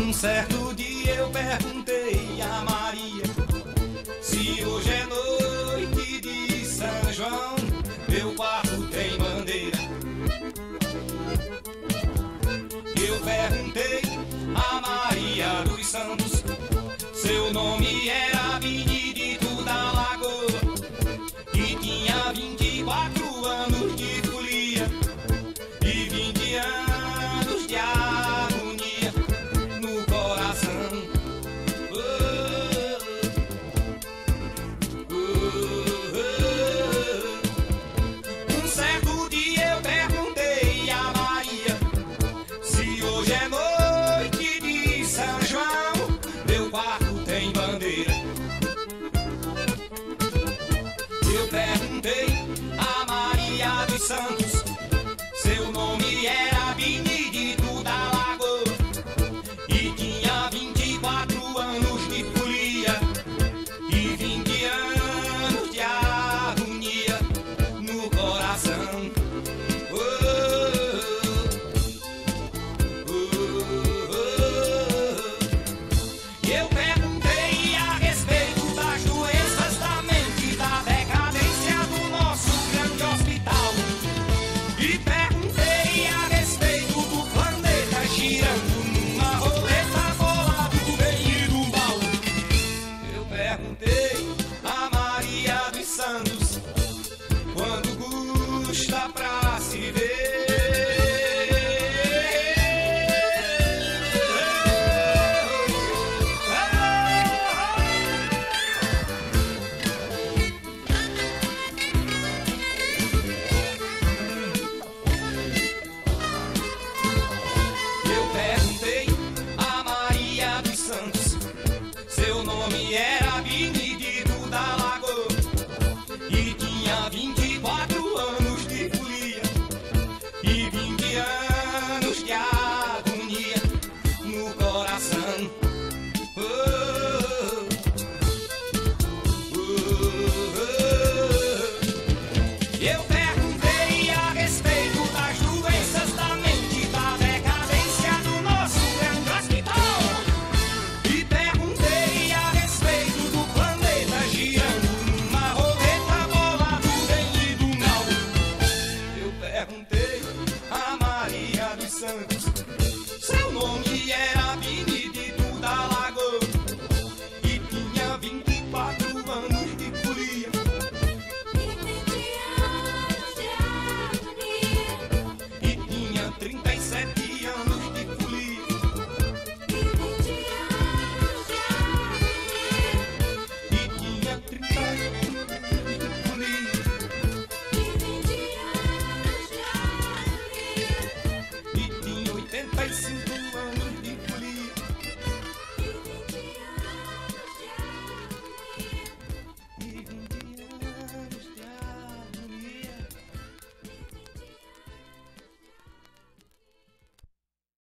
Um certo dia eu perguntei a Maria se hoje é noite. a Maria dos Santos Yep.